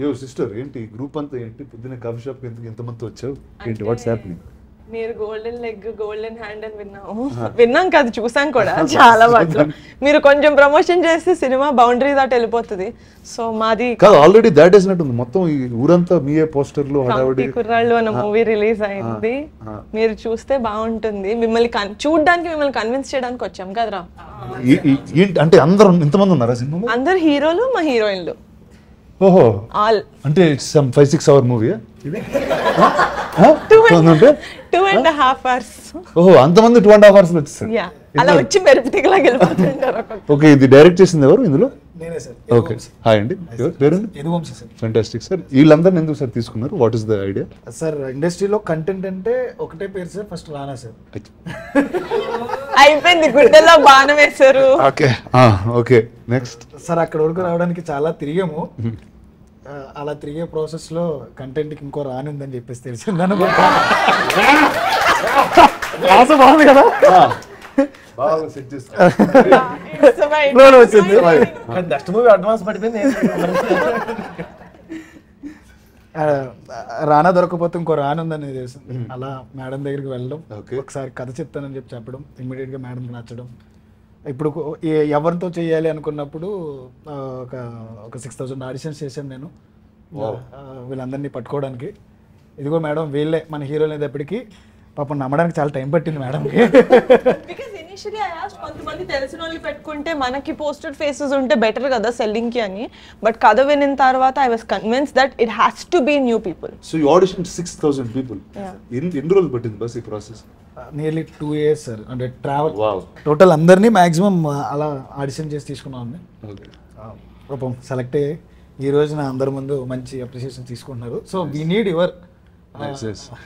యో సిస్టర్ ఏంటి? గ్రూప్ అంతా ఏంటి? పొద్దున్న కాఫీ షాప్ ఎందుకు ఎంతమంది వచ్చావు ఏంటి వాట్స్ హ్యాపెనింగ్ మీరు గోల్డెన్ లెగ్ గోల్డెన్ హ్యాండ్ అని విన్నాము. విన్నాం కాదు చూసాం కూడా చాలా వాటిలో మీరు కొంచెం ప్రమోషన్ చేస్తే సినిమా బౌండరీ దాటి వెళ్ళిపోతుంది. సో మాది కాదు ఆల్రెడీ దాట్ వేసినట్టుంది మొత్తం ఈ ఊరంతా మీయే పోస్టర్లు హడావడి. కుర్రాళ్ళు అన్న మూవీ రిలీజ్ అయింది. మీరు చూస్తే బాగుంటుంది. మిమ్మల్ని కన్- చూడ్డానికి మిమ్మల్ని కన్విన్స్ చేయడానికి వచ్చాం కదరా. అంటే అందరూ ఇంతమంది ఉన్నారా సినిమాలో? అందరు హీరోలు మా హీరోయిన్లు. ఓహో. ఆల్. అంటే some five six hour movie two and half hours ఓహో అంతమంది టూ అండ్ హాఫ్ అవర్స్ వచ్చేసారు యా అలా వచ్చి మెరుపు తీగలా వెళ్ళిపోతుంటారు ఒక్కొక్క ఓకే ఇది డైరెక్ట్ చేసింది ఎవరు ఇందులో? నేనే సార్. ఓకే హాయ్ అండి. ఎవరు? పేరండి యదువంశీ సార్. ఫెంటాస్టిక్ సార్ వీళ్ళందరిని ఎందుకు సార్ తీసుకున్నారు? What is the idea sir ఇండస్ట్రీలో కంటెంట్ అంటే ఒకటే పేరు సార్ ఫస్ట్ రానా సార్. అయిపోయింది గుడ్డలో బాణం వేశారు. ఓకే. ఓకే. నెక్స్ట్ సార్ అక్కడ వరకు రావడానికి చాలా తిరిగాము. అలా తిరిగే ప్రాసెస్లో కంటెంట్కి ఇంకో రాని ఉందని చెప్పేసి తెలిసింది ఆశ బాగుంది కదా? వచ్చింది. నెక్స్ట్ మూవీ అడ్వాన్స్ పడిపోయింది. రానా దొరకపోతే ఇంకో రాని ఉందని తెలిసింది. అలా మేడం దగ్గరికి వెళ్ళడం. ఒకసారి కథ చెప్తానని చెప్పి చెప్పడం. ఇమ్మీడియట్గా మేడంకి నచ్చడం. ఇప్పుడు ఎవరితో చేయాలి అనుకున్నప్పుడు ఒక ఒక సిక్స్ థౌసండ్ ఆడిషన్స్ చేశాను నేను. వీళ్ళందరినీ పట్టుకోవడానికి. ఇదిగో మేడం వీళ్ళే మన హీరోలు అనేటప్పటికి పాపం నమ్మడానికి చాలా టైం పట్టింది మేడంకి. ఇనిషియలీ ఐ ఆస్క్ కొంతమంది తెలిసిన వాళ్ళు పెట్టుకుంటే మనకి పోస్టెడ్ ఫేసెస్ ఉంటే బెటర్ కదా సెల్లింగ్కి అని. బట్ కథ వినిన తర్వాత I was convince that it has to be new people so you audition six thousand people ఎన్ని రోజులు పట్టింది బస్ ఈ process nearly two years sir అంటే ట్రావెల్ టోటల్ అందరినీ మాక్సిమం అలా ఆడిషన్ చేసి తీసుకున్నాం ఓకే పాపం సెలెక్ట్ అయ్యి ఈ రోజున అందరి ముందు మంచి అప్రిసియేషన్ తీసుకుంటున్నారు. So we need your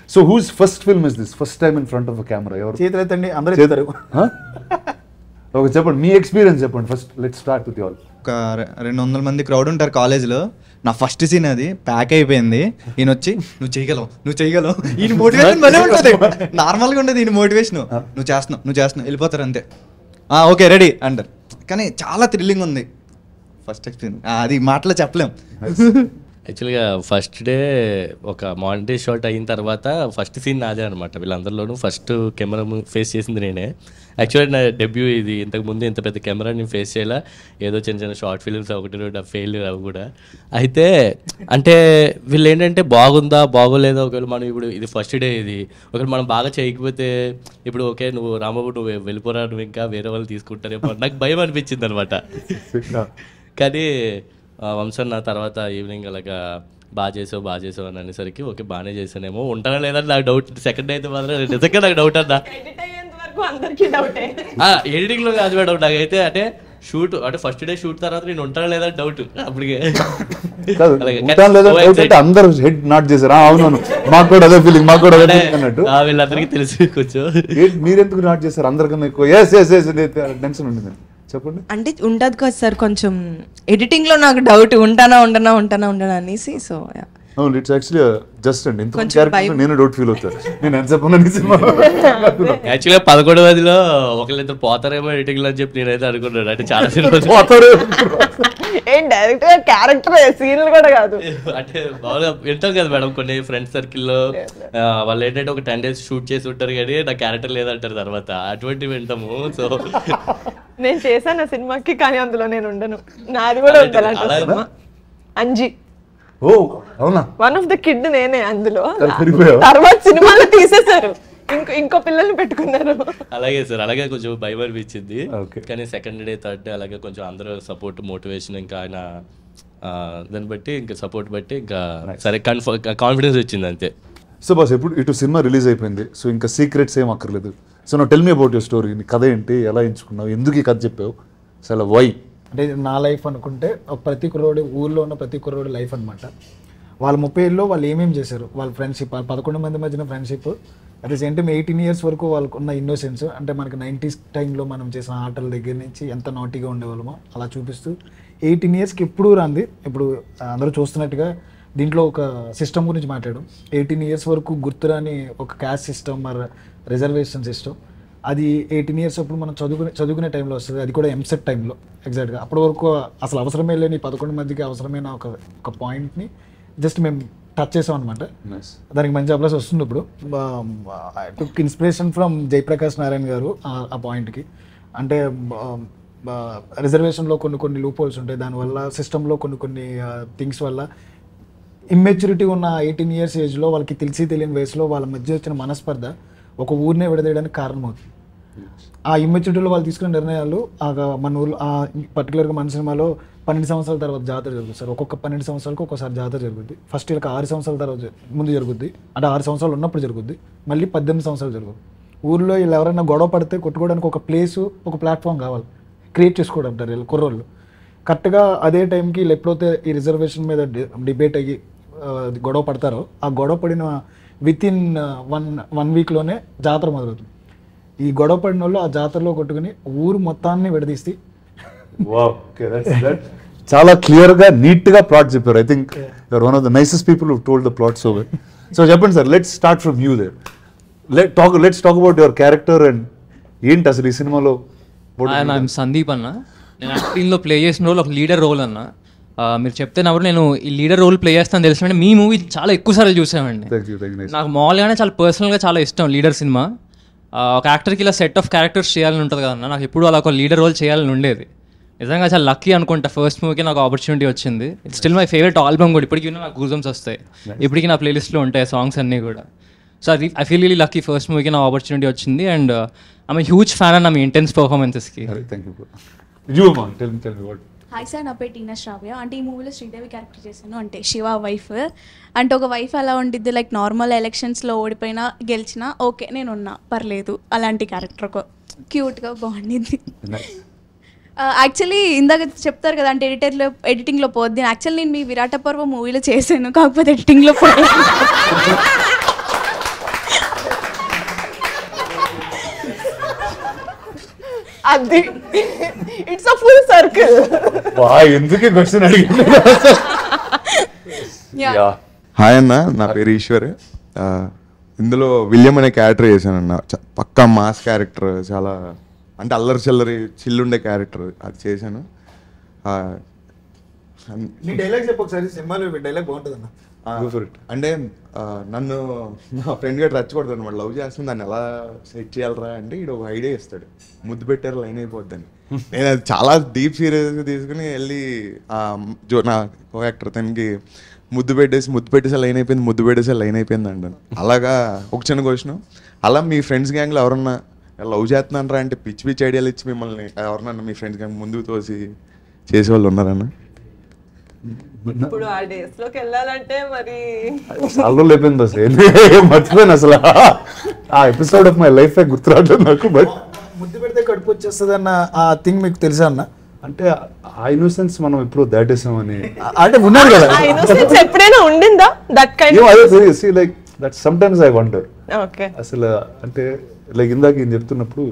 so who's first film is this first time in front of camera ఎవరు చేతులెత్తండి అందరూ Huh? ఓకే చెప్పండి మీ ఎక్స్పీరియన్స్ చెప్పండి first let start with all ఒక రెండు వందల మంది క్రౌడ్ ఉంటారు కాలేజ్లో నా ఫస్ట్ సీన్ అది ప్యాక్ అయిపోయింది. ఈయన వచ్చి నువ్వు చేయగలవు నువ్వు చేయగలవు. ఈయన మోటివేషన్ భలే ఉంటుంది. నార్మల్గా ఉండదు ఈయన మోటివేషన్ నువ్వు చేస్తున్నావు నువ్వు చేస్తున్నావు వెళ్ళిపోతారు అంతే. "ఆ, ఓకే రెడీ అంటారు. కానీ చాలా థ్రిల్లింగ్ ఉంది. ఫస్ట్ ఎక్స్పీరియన్స్ అది మాటలో చెప్పలేం. యాక్చువల్గా ఫస్ట్ డే ఒక మానిటరీ షాట్ అయిన తర్వాత ఫస్ట్ సీన్ నాదే అనమాట వీళ్ళందరిలోనూ ఫస్ట్ కెమెరా ఫేస్ చేసింది నేనే. యాక్చువల్లీ నా డెబ్యూ ఇది. ఇంతకు ముందు ఇంత పెద్ద కెమెరా నేను ఫేస్ చేయాలా. ఏదో చిన్న చిన్న షార్ట్ ఫిల్మ్స్ ఒకటి రెండు ఫెయిల్ అవి కూడా. అయితే అంటే వీళ్ళు ఏంటంటే బాగుందా బాగోలేదా? ఒకవేళ మనం ఇప్పుడు ఇది ఫస్ట్ డే ఇది. ఒకవేళ మనం బాగా చేయకపోతే ఇప్పుడు ఓకే నువ్వు రామబాబు నువ్వు వెళ్ళిపోరా నువ్వు ఇంకా వేరే వాళ్ళు తీసుకుంటారేమో నాకు భయం అనిపించింది అనమాట కానీ ఆ, వంశన్ నా తర్వాత ఈవినింగ్ అలాగా బాగా చేసావు బాగా చేసావు అని అనేసరికి ఓకే బాగానే చేశానేమో ఉంటానా లేదని నాకు డౌట్ సెకండ్ అయితే మాత్రం నిజంగా నాకు డౌట్ అన్నా. ఎడిటింగ్లో కాదు మేడం నాకైతే అంటే షూట్ అంటే ఫస్ట్ డే షూట్ తర్వాత నేను ఉంటానా లేదా డౌట్ అప్పటికే. అందరూ హెడ్ నాట్ చేశారు. "ఆ, అవునవును. మాకు కూడా అదే ఫీలింగ్ మాకు కూడా అదే అన్నట్టు. ఆ, వీళ్ళందరికీ తెలిసి కొంచెం. మీరెందుకు నాట్ చేశారు? అందరికన్నా ఎక్కువ. ఎస్ ఎస్ ఎస్ టెన్షన్ ఉండింది. చెప్పండి. అంటే ఉంటుంది కదా సార్ కొంచెం ఎడిటింగ్లో నాకు డౌట్ ఉంటానా ఉండనా ఉంటానా ఉండనా అనేసి సో అవును ఇట్స్ యాక్చువల్లీ జస్ట్ అండి ఇంత క్యారెక్టర్. నేను డౌట్ ఫీల్ అవుతాను నేను ఎంత చెప్పను సినిమా యాక్చువల్గా పదకొండు మందిలో ఒకళ్ళిద్దరు పోతారేమో ఎడిటింగ్లో అని చెప్పి నేనైతే అనుకున్నాను. అంటే చాలా సినిమా పోతారు ఏం డైరెక్ట్గా క్యారెక్టర్ సీన్లు కూడా కాదు. అంటే మామూలుగా వింటాం కదా మేడం కొన్ని ఫ్రెండ్స్ సర్కిల్లో వాళ్ళు ఏంటంటే ఒక టెన్ డేస్ షూట్ చేసి ఉంటారు కానీ నా క్యారెక్టర్ లేదంటారు తర్వాత. అటువంటివి వింటాము సో నేను చేశాను ఆ సినిమాకి కానీ అందులో నేను ఉండను. నాది కూడా సినిమా అంజి. ఓ అవునా? వన్ ఆఫ్ ద కిడ్ నేనే అందులో? తర్వాత సినిమాలో తీసేశారు. ఇంకో ఇంకో పిల్లల్ని పెట్టుకున్నారు. అలాగే సార్ అలాగే కొంచెం భయం అనిపించింది. కానీ సెకండ్ డే థర్డ్ డే అలాగే కొంచెం అందరూ సపోర్ట్ మోటివేషన్ ఇంకా ఆయన దాన్ని బట్టి ఇంకా సపోర్ట్ బట్టి ఇంకా సరే కన్ఫర్మ్ కాన్ఫిడెన్స్ వచ్చింది అంతే. సో బాస్ ఎప్పుడు ఇటు సినిమా రిలీజ్ అయిపోయింది. సో ఇంకా సీక్రెట్స్ ఏం అక్కర్లేదు. సో నా tell me about your story నీ కథ ఏంటి? ఎలా ఎంచుకున్నావు? ఎందుకు ఈ కథ చెప్పావు? అసలు వై అంటే నా లైఫ్ అనుకుంటే ఒక ప్రతి కుర్రోడి ఊళ్ళో ఉన్న ప్రతి కుర్రోడి లైఫ్ అనమాట వాళ్ళ ముప్పై ఏళ్ళలో వాళ్ళు ఏమేమి చేశారు? వాళ్ళ ఫ్రెండ్షిప్ వాళ్ళ పదకొండు మంది మధ్యన friendship at the same time eighteen years వరకు వాళ్ళకు ఉన్న ఇన్నోసెన్స్ అంటే మనకి నైంటీస్ టైంలో మనం చేసిన ఆటల దగ్గర నుంచి ఎంత నాటిగా ఉండేవాళ్ళమో అలా చూపిస్తూ ఎయిటీన్ ఇయర్స్కి ఎప్పుడు రాంది. ఇప్పుడు అందరూ చూస్తున్నట్టుగా దీంట్లో ఒక సిస్టమ్ గురించి మాట్లాడు ఎయిటీన్ ఇయర్స్ వరకు గుర్తురాని ఒక క్యాస్ట్ సిస్టమ్ మరి రిజర్వేషన్ సిస్టమ్ అది ఎయిటీన్ ఇయర్స్ అప్పుడు మనం చదువుకునే చదువుకునే టైంలో వస్తుంది. అది కూడా ఎంసెట్ టైంలో ఎగ్జాక్ట్గా అప్పటి వరకు అసలు అవసరమే లేని పదకొండు మందికి అవసరమైన ఒక ఒక పాయింట్ని జస్ట్ మేము టచ్ చేసాం అనమాట దానికి మంచి అప్లస్ వస్తుంది ఇప్పుడు. Took inspiration from Jayaprakash Narayana garu ఆ- పాయింట్కి అంటే రిజర్వేషన్లో కొన్ని కొన్ని లూప్ హోల్స్ ఉంటాయి దానివల్ల సిస్టంలో కొన్ని కొన్ని థింగ్స్ వల్ల ఇమ్మెచ్యూరిటీ ఉన్న ఎయిటీన్ ఇయర్స్ ఏజ్లో వాళ్ళకి తెలిసి తెలియని వయసులో వాళ్ళ మధ్య వచ్చిన మనస్పర్ధ ఒక ఊరినే విడదీయడానికి కారణమవుతుంది. ఆ ఇమ్మెచ్యూరిటీలో వాళ్ళు తీసుకున్న నిర్ణయాలు ఆ మన ఊళ్ళో ఆ పర్టికులర్గా మన సినిమాలో పన్నెండు సంవత్సరాల తర్వాత జాతర జరుగుతుంది సార్. ఒక్కొక్క పన్నెండు సంవత్సరాలకు ఒక్కసారి జాతర జరుగుద్ది. ఫస్ట్ ఇయర్కి ఆరు సంవత్సరాల తర్వాత ముందు జరుగుద్ది. అంటే ఆరు సంవత్సరాలు ఉన్నప్పుడు జరుగుద్ది. మళ్ళీ పద్దెనిమిది సంవత్సరాలు జరుగుద్ది. ఊర్లో వీళ్ళు ఎవరైనా గొడవ పడితే కొట్టుకోవడానికి ఒక ప్లేసు ఒక ప్లాట్ఫామ్ కావాలి. క్రియేట్ చేసుకోవడం అంటారు వీళ్ళు కుర్రోళ్ళు. కరెక్ట్గా అదే టైంకి వీళ్ళు ఎప్పుడైతే ఈ రిజర్వేషన్ మీద డిబేట్ అయ్యి గొడవ పడతారో ఆ గొడవ పడిన విత్ ఇన్ వన్ వన్ వీక్లోనే జాతర మొదలవుతుంది. ఈ గొడవ పడిన వాళ్ళు ఆ జాతరలో కొట్టుకుని ఊరు మొత్తాన్ని విడదీసి. చాలా క్లియర్గా నీట్గా ప్లాట్ చెప్పారు. I think you're one of the nicest people who told the plot so so చెప్పండి sir let's start from you there let talk let's talk about your character and ఏంటి అసలు ఈ సినిమాలో? సందీప్ అన్న. నేను యాక్టింగ్లో ప్లే చేసిన రోల్ ఒక లీడర్ రోల్ అన్న. మీరు చెప్తే నవ్వరు నేను ఈ లీడర్ రోల్ ప్లే చేస్తాను తెలిసిన మీ మూవీ చాలా ఎక్కువ సార్లు చూసామండి. నాకు మామూలుగానే చాలా పర్సనల్గా చాలా ఇష్టం లీడర్ సినిమా. ఒక యాక్టర్కి ఇలా సెట్ ఆఫ్ క్యారెక్టర్స్ చేయాలని ఉంటుంది కదన్న. నాకు ఎప్పుడు అలా ఒక లీడర్ రోల్ చేయాలని ఉండేది. నిజంగా చాలా లక్కీ అనుకుంటా. ఫస్ట్ మూవీకి నాకు ఆపర్చునిటీ వచ్చింది. It's still my favourite album కూడా. ఇప్పటికీ నాకు గూజమ్స్ వస్తాయి. ఇప్పటికీ నా ప్లేలిస్ట్లో ఉంటాయి సాంగ్స్ అన్నీ కూడా. సో అది I feel really lucky first మూవీకి నా ఆపర్చునిటీ వచ్చింది. అండ్ ఐమ్ హ్యూజ్ ఫ్యాన్ అన్న మీ ఇంటెన్స్ పర్ఫార్మెన్సెస్కి హాయ్ సార్ నా పేరు టీనా శ్రావ్య. అంటే ఈ మూవీలో శ్రీదేవి క్యారెక్టర్ చేశాను. అంటే శివ వైఫ్ అంటే ఒక వైఫ్ ఎలా ఉండిద్ది లైక్ నార్మల్ ఎలక్షన్స్లో ఓడిపోయినా గెలిచినా ఓకే నేను ఉన్నా పర్లేదు. అలాంటి క్యారెక్టర్ ఒక క్యూట్గా Nice. యాక్చువల్లీ ఇందాక చెప్తారు కదా అంటే ఎడిటర్లో ఎడిటింగ్లో పోద్ది. యాక్చువల్లీ నేను మీ విరాట పర్వ మూవీలో చేశాను కాకపోతే ఎడిటింగ్లో పోయాను అది. ఇట్స్ అ ఫుల్ సర్కిల్ వా ఎందుకు క్వశ్చన్ అడిగింది. హాయ్ అన్న నా పేరు ఈశ్వర్. ఇందులో విలియం అనే క్యారెక్టర్ చేశాను అన్న చ- పక్కా మాస్ క్యారెక్టర్ చాలా అంటే అల్లరి చిల్లరి చిల్లుండే క్యారెక్టర్ అది చేశాను. డైలాగ్ చెప్పు ఒకసారి సినిమాలో డైలాగ్ బాగుంటుంది అన్న. అంటే నన్ను మా ఫ్రెండ్ గారు రచ్చగొడతాడు అనమాట. లవ్ చేస్తుంది దాన్ని ఎలా సెట్ చేయాలరా? అంటే ఇడు ఒక ఐడియా ఇస్తాడు. ముద్దు పెట్టారు లైన్ అయిపోద్దని. నేను అది చాలా డీప్ సీరియస్గా తీసుకుని వెళ్ళి జో నా కో యాక్టర్ తనకి ముద్దు పెట్టేసి ముద్దు పెట్టేసి లైన్ అయిపోయింది ముద్దు పెట్టేసి లైన్ అయిపోయింది అంటాను. అలాగా ఒక చిన్న క్వశ్చన్ అలా మీ ఫ్రెండ్స్ గ్యాంగ్లో ఎవరన్నా లవ్ చేస్తున్నారా అంటే పిచ్చి పిచ్చి ఐడియాలు ఇచ్చి మిమ్మల్ని ఎవరన్నా మీ ఫ్రెండ్స్ గ్యాంగ్ ముందుకు తోసి చేసేవాళ్ళు ఉన్నారన్నా ఇప్పుడు ఆ డేస్లోకి వెళ్ళాలంటే మరి చాలా రోజులు అయిపోయింది అసలు. మర్చిపోయాను అసలు. ఆ ఎపిసోడ్ ఆఫ్ మై లైఫ్ నాకు బట్ ముద్దు పెడితే కడుపు వచ్చేస్తుంది అన్న ఆ థింగ్ మీకు తెలుసా అన్న? అంటే ఆ ఇన్నోసెన్స్ మనం ఎప్పుడో దాటేసామని. అంటే ఉన్నారు కదా. ఎప్పుడైనా ఉండిందా? దట్ కైండ్ అదే see like that some times I wonder okay అసలు అంటే లైక్ ఇందాక ఈయన చెప్తున్నప్పుడు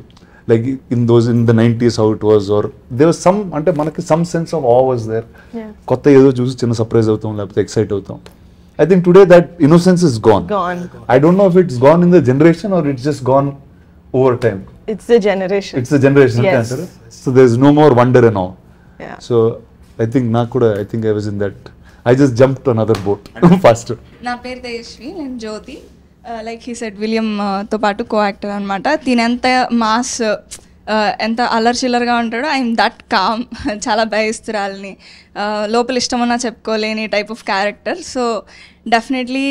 like in those in the nineties it was or they was some అంటే మనకి some sense of uh was there కొత్త ఏదో చూసి చిన్న సర్ప్రైజ్ అవుతాం లేకపోతే ఎక్సైట్ అవుతాం. I think today that innocence is gone Gone. I don't know if it's gone in the generation or it's just gone over time it's the generation it's the generation so there is no more wonder and all. So I think నాకు కూడా I think I was in that I just jump to another boat first నా పేరు తేజస్వి నేను Jyothi. Like he set William తో పాటు co actor అనమాట తినెంత mass ఎంత అల్లరి చిల్లరగా ఉంటాడో ఐఎమ్ దట్ కామ్ చాలా భయస్తురాలని లోపల ఇష్టమన్నా చెప్పుకోలేని type of character so definitely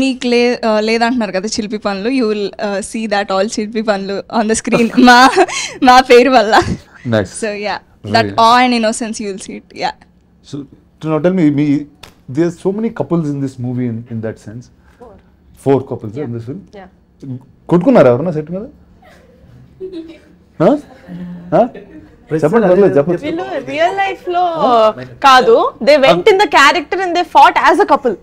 మీకు లే uh, లేదంటున్నారు కదా చిలిపి పనులు. You will see that all చిలిపి పనులు ఆన్ ద స్క్రీన్ మా మా పేరు వల్ల. Nice. So yeah that uh and innocence you will see it yeah So, to now tell me, me, there's so many couples in this movie in, in that sense. This film. Yeah. కొట్టుకున్నారా ఎవరన్నా set మీద? వీళ్ళు real లైఫ్లో కాదు they went in the character and they fought as a couple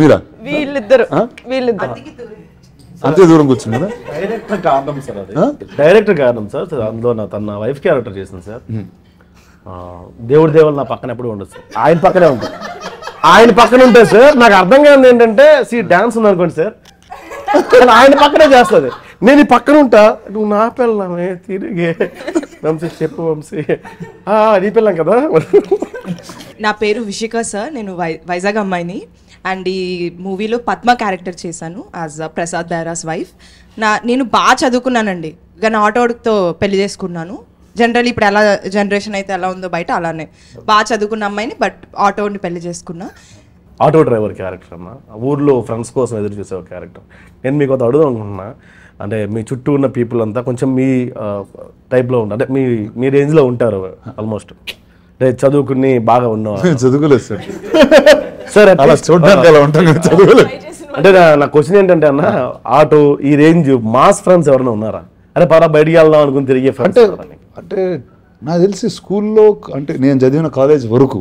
మీరా? వీళ్ళిద్దరు? వీళ్ళిద్దరు. అంతే దూరం కదా? డైరెక్టర్ కారణం సార్ అది. Huh? డైరెక్టర్ కారణం సార్ అందులో నా తన వైఫ్ క్యారెక్టర్ చేసింది సార్. దేవుడి దేవుళ్ళు నా పక్కన ఎప్పుడు ఉండదు సార్. ఆయన పక్కనే ఉంటారు. ఆయన పక్కన ఉంటే సార్ నాకు అర్థం కాదు ఏంటంటే సీ డాన్స్ ఉంది అనుకోండి సార్. ఆయన పక్కనే చేస్తుంది. నేను ఈ పక్కన ఉంటా నువ్వు నా పిల్లమే తిరిగే. వంశీ చెప్పు వంశీ. ఆ, నీ పిల్లం కదా. నా పేరు విషిక సార్ నేను వై వైజాగ్ అమ్మాయిని. అండ్ ఈ మూవీలో పద్మ క్యారెక్టర్ చేశాను యాజ్ ప్రసాద్ బైరాస్ వైఫ్. నా నేను బాగా చదువుకున్నానండి. ఇక ఆటోతో పెళ్ళి చేసుకున్నాను. జనరల్ ఇప్పుడు ఎలా జనరేషన్ అయితే ఎలా ఉందో బయట అలానే. బాగా చదువుకున్న అమ్మాయిని బట్ ఆటోని పెళ్ళి చేసుకున్నా. ఆటో డ్రైవర్ క్యారెక్టర్ అన్న ఊర్లో ఫ్రెండ్స్ కోసం ఎదురు చూసే ఒక క్యారెక్టర్ నేను మీకు అది అడుగుదాం అనుకుంటున్నా. అంటే మీ చుట్టూ ఉన్న పీపుల్ అంతా కొంచెం మీ టైప్లో ఉంటారు అంటే మీ మీ రేంజ్లో ఉంటారు ఆల్మోస్ట్ అంటే చదువుకుని బాగా ఉన్న చదువుకోలేదు సార్. సార్ అలా చూడడానికి అలా ఉంటాం కదా చదువుకోలేదు. అంటే నా నా క్వశ్చన్ ఏంటంటే అన్న ఆటో ఈ రేంజ్ మాస్ ఫ్రెండ్స్ ఎవరైనా ఉన్నారా? అరే పరా బయటికి వెళ్దాం అనుకుని తిరిగే ఫ్రెండ్స్ అంటే అంటే నాకు తెలిసి స్కూల్లో అంటే నేను చదివిన కాలేజ్ వరకు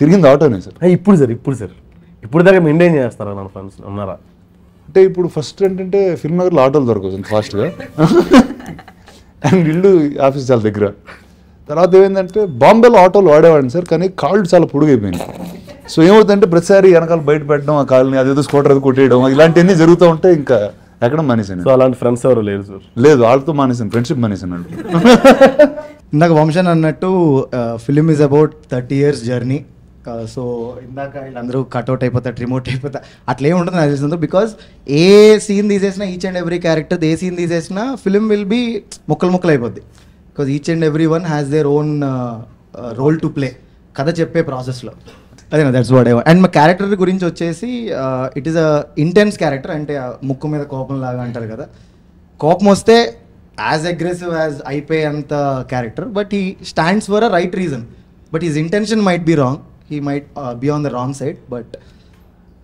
తిరిగింది ఆటోనే సార్. ఇప్పుడు సార్ ఇప్పుడు సార్. ఇప్పుడు దాకా మెయింటైన్ చేస్తారా నా ఫ్రెండ్స్ ఉన్నారా? అంటే ఇప్పుడు ఫస్ట్ ఏంటంటే ఫిల్మ్ నగర్లో ఆటోలు దొరకవు ఫాస్ట్గా అండ్ ఇల్లు ఆఫీస్ చాలా దగ్గర. తర్వాత ఏమైందంటే బాంబేలో ఆటోలు వాడేవాడిని సార్ కానీ కాళ్ళు చాలా పొడుగైపోయింది సో ఏమవుతుందంటే ప్రతిసారి వెనకాల బయట పెట్టడం ఆ కాళ్ళని అదేదో స్కూటర్ అది కొట్టేయడం ఇలాంటివన్నీ జరుగుతూ ఉంటే ఇంకా ఎక్కడ మానేసాను సో అలాంటి ఫ్రెండ్స్ ఎవరు లేరు సార్ లేదు వాళ్ళతో మానేసాను ఫ్రెండ్షిప్ మానేసాను అంటే ఇందాక వంశన్ అన్నట్టు film is about thirty years journey so ఇందాక వీళ్ళందరూ కట్అవుట్ అయిపోతారు రిమోట్ అయిపోతారు. అట్లా ఉంటుంది నాకు తెలిసింది బికాస్ ఏ సీన్ తీసేసినా each and every character A scene తీసేసినా ఫిలిం విల్ బి ముక్కలు ముక్కలు అయిపోద్ది. Because each and every one has their own role to play కథ చెప్పే ప్రాసెస్లో అదే దట్స్ వాట్ ఐ అండ్ మా క్యారెక్టర్ గురించి వచ్చేసి it is a intense character అంటే ముక్కు మీద కోపం లాగా అంటారు కదా. కోపం వస్తే యాజ్ అగ్రెసివ్ యాజ్ అయిపోయే అంత character but he stands for a right reason but is intention might be wrong he might be on the wrong side but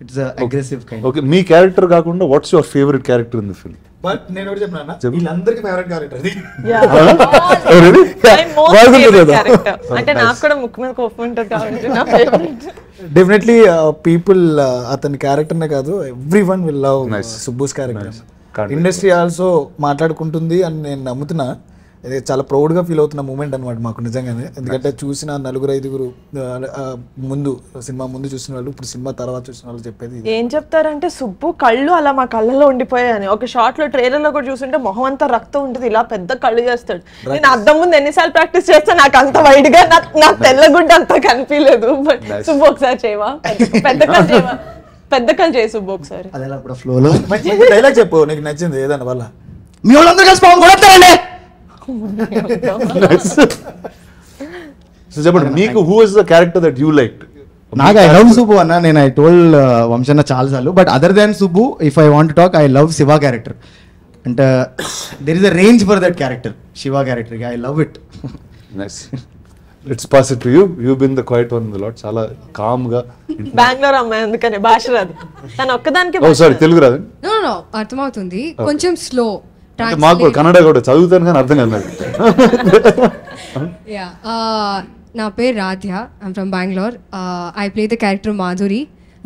it's aggressive kind okay me character కాకుండా what's your favourite character in the film but నేను ఒకటి చెప్పిన. వీళ్ళందరికీ favourite character అది. Character. అంటే నాకు కూడా ముక్కు మీద కోపం ఉంటుంది కాబట్టి నా ఫేవరెట్ డెఫినెట్లీ పీపుల్ అతని క్యారెక్టర్నే కాదు every one will love Subbu's character industry also మాట్లాడుకుంటుంది అని నేను నమ్ముతున్నా. ఇది చాలా ప్రౌడ్గా ఫీల్ అవుతున్న మూమెంట్ అనమాట మాకు నిజంగానే. ఎందుకంటే చూసిన నలుగురు ఐదుగురు ముందు సినిమా ముందు చూసిన వాళ్ళు ఇప్పుడు సినిమా తర్వాత చూసిన వాళ్ళు చెప్పేది. ఏం చెప్తారంటే సుబ్బు కళ్ళు అలా మా కళ్ళలో ఉండిపోయాయని. ఒక షార్ట్లో ట్రైలర్లో కూడా చూస్తుంటే మొహం అంతా రక్తం ఉంటుంది. ఇలా పెద్ద కళ్ళు చేస్తాడు. నేను అద్దం ముందు ఎన్నిసార్లు ప్రాక్టీస్ చేస్తే నాకు అంత వైడ్గా నా- తెల్లగుడ్డ అంత కనిపించలేదు. బట్ సుబ్బు ఒకసారి చేయవా? పెద్ద- పెద్ద కళ్ళు చేయవా? పెద్ద కళ్ళు చేయి సుబ్బు ఒకసారి. డైలాగ్ చెప్పు నీకు నచ్చింది ఏదన్నా వల్ల. మీ వాళ్ళందరూ కలిసి పాపం కొడతారండి సో చెప్పండి మీకు who is the character that you like నాకు ఐ లవ్ సుబ్బు అన్న నేను ఐ టోల్డ్ వంశన్న చాలాసార్లు but other than Subbu if I want talk I love Shiva character అంటే there is a range for that character Shiva character I love it nice let's pass it to you you been the quiet one the lot చాలా కామ్గా బెంగళూరు అమ్మాయి అందుకని భాష రాదు. తను ఒక్కదానికి ఓ sorry Telugu రాదు. నో నో అర్థమవుతుంది. కొంచెం స్లో అంటే మాకు కూడా కన్నడ కూడా చదువుతాను కానీ అర్థం కాదు నాకు యా నా పేరు Radhya I'm from Bangalore I play the character Madhuri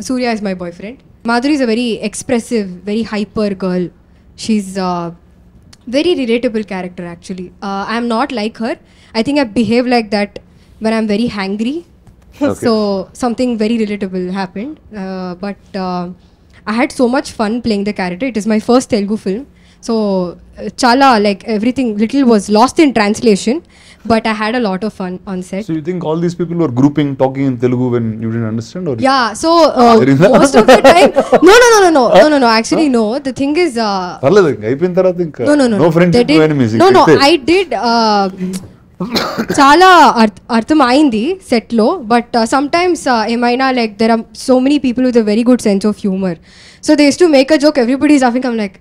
Surya is my boyfriend Madhuri is a very expressive very hyper girl she very relatable character actually. Uh, I'm not like her. I think I behave like that when I'm very hangry. Okay. So something very relatable happened. Uh, but uh, I had so much fun playing the character. It is my first Telugu film. So uh, chala like everything little was lost in translation, but I had a lot of fun on set. So you think all these people were grouping, talking in Telugu when you didn't understand? Or Yeah, so uh, most of the time, no, no, no, no, no, no, no, no. Actually, no. The thing is, uh, no, no, no. Friendship They no did- enemies No, no. I did. Uh, చాలా అర్థ అయింది సెట్లో but sometimes ఏమైనా like there are so many people with a very good sense of humour so they to make a joke everybody is laughing I'm like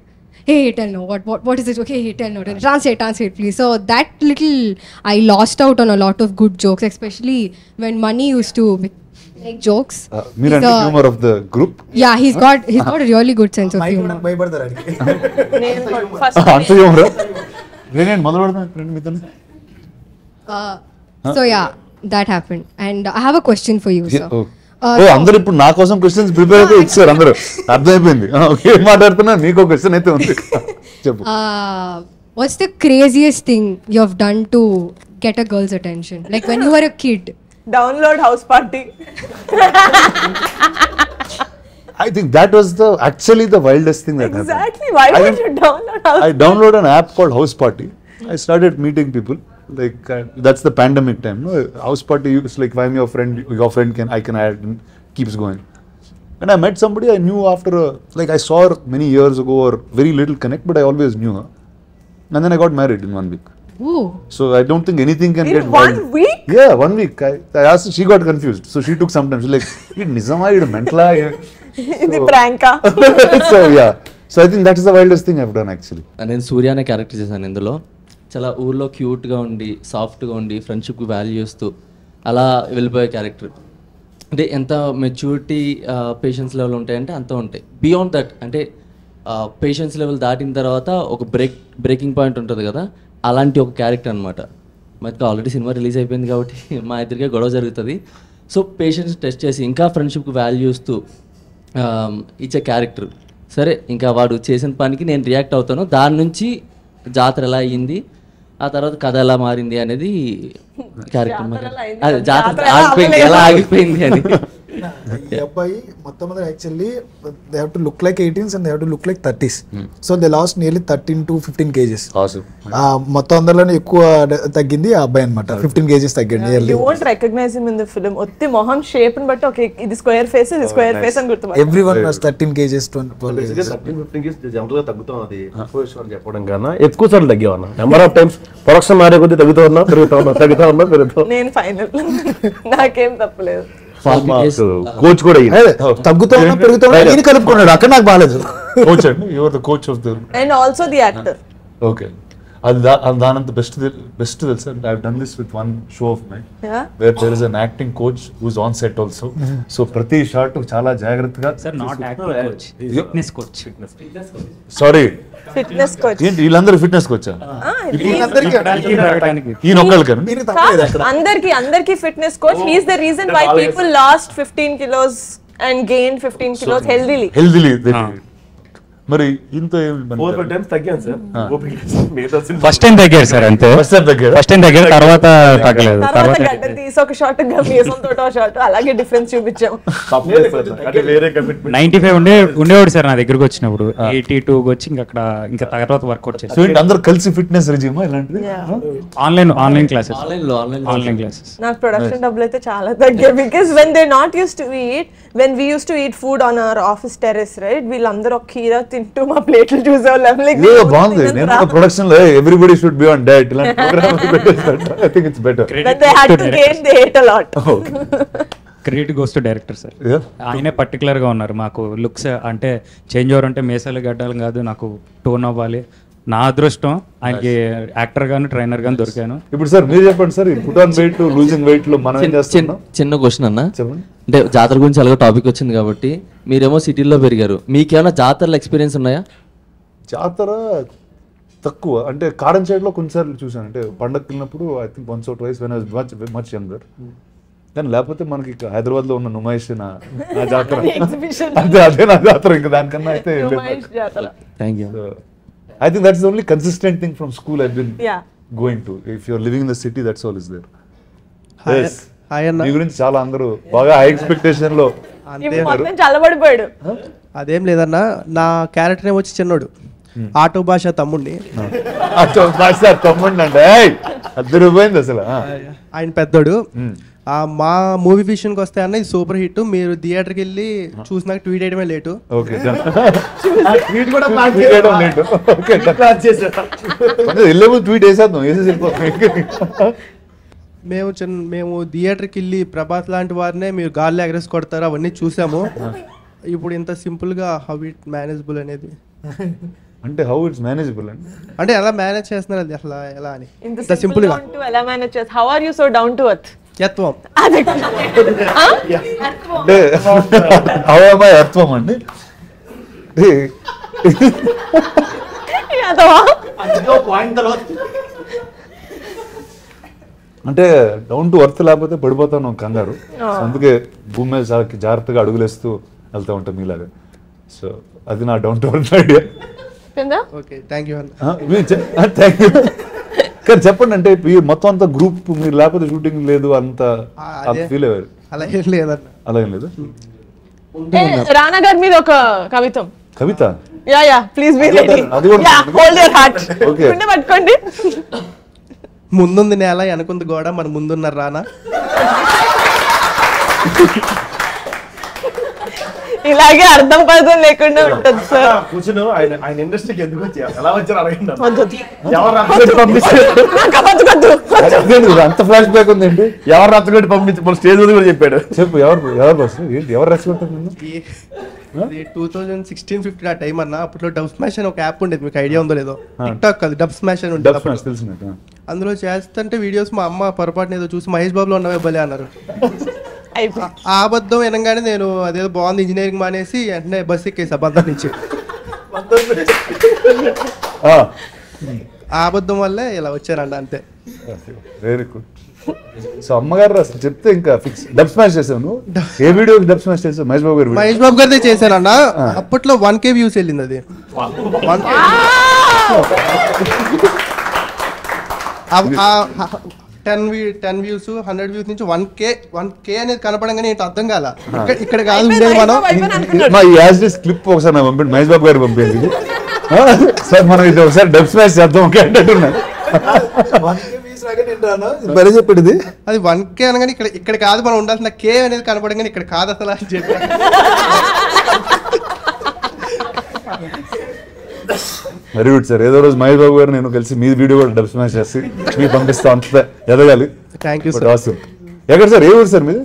hey, tell no. What what what is it? Okay hey tell no. Translate translate please. So that little I lost out on a lot of good jokes especially when money used to like jokes. Uh, Miran, the humor of the group. Yeah, he's huh? got he's uh-huh. got a really good sense of humor. ಮೈ ಬರ್ದಾರ ಅಂತ humor. ಏನೇನು ಮೊದಲು ಬರ್ದ friend ಮಿತನ್ so yeah that happen and I ఓ, అందరూ ఇప్పుడు నా కోసం questions prepare అయితే ఇచ్చారు అందరూ అర్థమైపోయింది ఓకే ఏం మాట్లాడుతున్నా మీకు క్వశ్చన్ అయితే ఉంది చెప్పు Uh, what's the craziest thing you have done to get a girl's attention? Like when you were a kid. Download house party I think that was the actually the wildest thing that happened. Exactly. Why I would you download all I downloaded an app called House Party. I started meeting people. Like uh, that's the pandemic time. No? House Party is like if I'm your friend, your friend can I can add and keeps going. And I met somebody I knew after a, like I saw her many years ago or very little connect, but I always knew her. And then I got married in one week. Ooh. So I don't think anything can In get one wild. week? Yeah, one week. I, I asked. She got confused, so she took some time. She's like, "It nizama, it mentala." ఇది ప్రాంకా so yeah. So I think that is the wildest thing I've done actually. నేను సూర్య అనే character చేశాను ఇందులో చాలా ఊర్లో క్యూట్గా ఉండి సాఫ్ట్గా ఉండి ఫ్రెండ్షిప్కి వాల్యూ చేస్తూ అలా వెళ్ళిపోయే క్యారెక్టర్ అంటే ఎంత మెచ్యూరిటీ పేషెన్స్ లెవెల్ ఉంటాయంటే అంత ఉంటాయి. బియాండ్ దట్ అంటే పేషెన్స్ లెవెల్ దాటిన తర్వాత ఒక బ్రేక్ బ్రేకింగ్ పాయింట్ ఉంటుంది కదా అలాంటి ఒక క్యారెక్టర్ అనమాట మరి ఆల్రెడీ సినిమా రిలీజ్ అయిపోయింది కాబట్టి మా ఇద్దరికే గొడవ జరుగుతుంది. సో పేషెన్స్ టెస్ట్ చేసి ఇంకా ఫ్రెండ్షిప్కి వాల్యూ ఇస్తూ ఇచ్చే క్యారెక్టర్ సరే ఇంకా వాడు చేసిన పనికి నేను రియాక్ట్ అవుతాను. దాని నుంచి జాతర ఎలా అయ్యింది? ఆ తర్వాత కథ ఎలా మారింది అనేది అదే జాతర ఆగిపోయింది. ఎలా ఆగిపోయింది అని. ఈ అబ్బాయి మొత్తం మీద actually they have to look like eighteens and they have to look like thirties so they lost nearly thirteen to fifteen kgs. మొత్తం అందరిలోనే ఎక్కువ తగ్గింది ఆ అబ్బాయి అనమాట fifteen kgs తగ్గాడు nearly won't recognize him in the film ఒత్తి మొహం షేప్ని బట్టి ఓకే ఇది స్క్వేర్ ఫేస్ ఇది స్క్వేర్ ఫేస్ అని గుర్తుపట్టాలి every one thirteen kgs twenty thirteen fifteen kgs జనరల్గా తగ్గుతాం అది అని చెప్పడం కన్నా ఎక్కువ సార్లు తగ్గేవన్నా నెంబర్ ఆఫ్ టైమ్స్ ప్రొడక్షన్ మారే కొద్దీ తగ్గుతూ ఉన్నా పెరుగుతా ఉన్నా తగ్గుతా ఉన్నా పెరుగుతా నేను ఫైనల్ నాకేం తప్పలేదు. కోచ్ కూడా తగ్గుతూ ఉన్నా పెరుగుతూ ఉన్నా ఈయన కలుపుకున్నాడు. అక్కడ నాకు బాగాలేదు కోచ్ అండి? Your the coach of the and also the actor okay అది దానంత బెస్ట్ బెస్ట్ తెలుసా? I done this with one show of my. Where there is an acting coach who's on set also so ప్రతి shot చాలా జాగ్రత్తగా sir not acting coach fitness coach sorry fitness coach ఏంటి? వీళ్ళందరూ fitness కోచా ఈయన ఒక్కళ్ళకి అందరికి అందరికి fitness coach he's the reason why people lost fifteen kilos and gain fifteen kilos healthily healthily మరి ఇంత తగ్గాను సార్. ఫస్ట్ టైం తగ్గారు సార్ అంతే. ఫస్ట్ టైం తగ్గారు? ఫస్ట్ టైం తగ్గారు తర్వాత తగ్గలేదు తర్వాత తర్వాత గడ్డ తీసి ఒక షాట్ మీసం తోట షాట్ అలాగే డిఫరెన్స్ చూపించాం అంటే వేరే కమిట్మెంట్ నైన్టీ ఫైవ్ ఉండే ఉండేవాడు సార్ నా దగ్గరకు వచ్చినప్పుడు. ఎయిటీ టూ వచ్చి ఇంకా అక్కడ ఇంకా తర్వాత వర్కౌట్ చేసి అందరు కలిసి ఫిట్నెస్ ఇలాంటిది? Online online classes online classes నాకు ప్రొడక్షన్ డబ్బులు అయితే చాలా తగ్గాయి because when they not use to eat when we use to eat food on our office terrace right వీళ్ళందరూ ఒక కీర తింటూ మా ప్లేట్లు చూసేవాళ్ళం. బాగుంది. నేను ప్రొడక్షన్లో everybody should be on diet ఇలాంటి program I think it's better they ate a lot. Credit goes to director sir. ఆయనే పర్టికులర్గా ఉన్నారు. మాకు లుక్స్ అంటే చేంజ్ ఓవర్ అంటే మేసాలు గడ్డాలు కాదు నాకు టోన్ అవ్వాలి. నా అదృష్టం. ఆయనకి యాక్టర్ గాను ట్రైనర్ గాను దొరికాను. ఇప్పుడు సార్ మీరు చెప్పండి sir put on weight losing వెయిట్లో మనం ఏం చేస్తున్నాం? చిన్న క్వశ్చన్ అన్న. చెప్పండి. అంటే జాతర గురించి అలాగే టాపిక్ వచ్చింది కాబట్టి మీరేమో సిటీలో పెరిగారు. మీకేమైనా జాతరల ఎక్స్పీరియన్స్ ఉన్నాయా? జాతర తక్కువ. అంటే కారం సైడ్లో కొన్నిసార్లు చూసాను అంటే పండగకి వెళ్ళినప్పుడు I think once or twice when much much younger కానీ లేకపోతే మనకి ఇక్కడ హైదరాబాద్లో ఉన్న నుమాయిష్ నా జాతర. అదే అదే నా జాతర. ఇంకా దానికన్నా అయితే నుమాయిష్ జాతర. Thank you I think that's only consistent thing from school I been Yeah. Going to if your living in the city that's all is there Hi- hi అన్న. మీ గురించి చాలా అందరూ బాగా హై ఎక్స్పెక్టేషన్లో చల్లబడిపోయాడు. అదేం లేదన్నా నా క్యారెక్టర్ ఏమో వచ్చి చిన్నోడు. ఆటో భాష తమ్ముడిని సార్ తమ్ముండి అంటే అద్దరు పోయింది అసలు. ఆయన పెద్దోడు. ఆ, మా మూవీ విషయానికి వస్తే అన్న ఇది సూపర్ హిట్. మీరు థియేటర్కి వెళ్ళి చూసినాక ట్వీట్ చేయడమే లేటు. ఓకే ట్వీట్ వేసేద్దాం వేసేసి మేము చిన్న మేము థియేటర్కి వెళ్ళి ప్రభాస్ లాంటి వారినే మీరు గాల్లో ఎగరేసి కొడతారు అవన్నీ చూసాము. ఇప్పుడు ఇంత సింపుల్గా హౌ ఇట్ మేనేజబుల్ అనేది. అంటే హౌ ఇట్స్ మేనేజబుల్ అండి. అంటే ఎలా మేనేజ్ చేస్తున్నారు అది అసలు ఎలా అని? ఇంత ఇంత సింపుల్ సింపుల్గా ఎలా మేనేజ్ చేస్తా how are you so down to earth యత్వం. అంటే అర్థం అండి. అంటే డౌన్ టు అర్త్ లేకపోతే పడిపోతాను కంగారు. అందుకే భూమి మీద చాలా జాగ్రత్తగా అడుగులేస్తూ వెళ్తా ఉంటాం మీలాగా. సో అది నా down to earth idea okay thank you thank you కానీ చెప్పండి అంటే మొత్తం అంతా గ్రూప్ మీరు లేకపోతే షూటింగ్ లేదు అంత అదే. ఫీల్ అయ్యారు అలా ఏం లేదన్న. అలాగేం లేదు? ఏ, రానా గారి మీద ఒక కవితం కవిత? Yeah yeah please be ready hold your heart. గుండె పట్టుకోండి. ముందుంది నేల వెనకుంది గోడ మన ముందున్నారు రానా? ఇలాగే అర్థం పర్థం లేకుండా ఉంటుంది సార్. కూర్చుని ఆయన ఆయన ఇండస్ట్రీకి ఎందుకు వచ్చారు? ఎలా వచ్చారు అడగండి అంత ఫ్లాష్ బ్యాక్ ఉంది ఏంటి ఎవరు రచ్చగొట్టి పంపించి మన స్టేజ్ మీద కూడా చెప్పాడు. చెప్పు ఎవరు ఎవరు బస్ ఏంటి ఎవరు రెచ్చగొట్టారు టూ థౌజండ్ సిక్స్టీన్ ఫిఫ్టీన్ ఆ టైం అన్న అప్పట్లో డబ్ స్మాష్ అని ఒక యాప్ ఉండేది మీకు ఐడియా ఉందో లేదో. టిక్ టాక్ కాదు డబ్ స్మాష్ అని ఉండేది అందులో చేస్తుంటే వీడియోస్ మా అమ్మ పొరపాటున ఏదో చూసి మహేష్ బాబులో ఉన్నవే భలే అన్నారు. ఆ అబద్ధం వినగానే నేను అదేదో బాగుంది ఇంజనీరింగ్ మానేసి వెంటనే బస్ ఎక్కేసి అబద్ధం నుంచి. ఆ. అబద్ధం వల్లే ఇలా వచ్చానండి అంతే. వెరీ గుడ్ సో అమ్మగారు అసలు చెప్తే ఇంకా ఫిక్స్ డబ్ స్మాష్ చేసావు నువ్వు? ఏ వీడియోకి డబ్ స్మాష్ చేసావు? మహేష్ బాబు గారు మహేష్ బాబు గారిదే చేశానన్న. అప్పట్లో వన్ కే వ్యూస్ వెళ్ళింది అది. One ten view ten views hundred views నుంచి వన్ కే వన్ కే అనేది కనపడంగానే ఏంటో అర్థం కాల. ఇక్కడ కాదు ఉండేది మనం? మా యాజ్ క్లిప్ ఒకసారి నాకు పంపిండి మహేష్ బాబు గారు పంపించింది సార్ మనం ఇది ఒకసారి డబ్ స్మాష్ చేద్దాం ఓకే అంటున్నా బరే చెప్పాడు ఇది అది వన్ కే అనగానే ఇక్కడ ఇక్కడ కాదు మనం ఉండాల్సిన కే అనేది కనపడంగానే ఇక్కడ కాదు అసలు అని చెప్పి. వెరీ గుడ్ సార్ ఏదో రోజు మహేష్ బాబు గారు నేను కలిసి మీ వీడియో కూడా డబ్ స్మాష్ చేసి మీకు పంపిస్తా అంత. ఎదగాలి? Thank you, But sir. awesome. ఎక్కడ సార్? ఏ ఊరు సార్ మీది?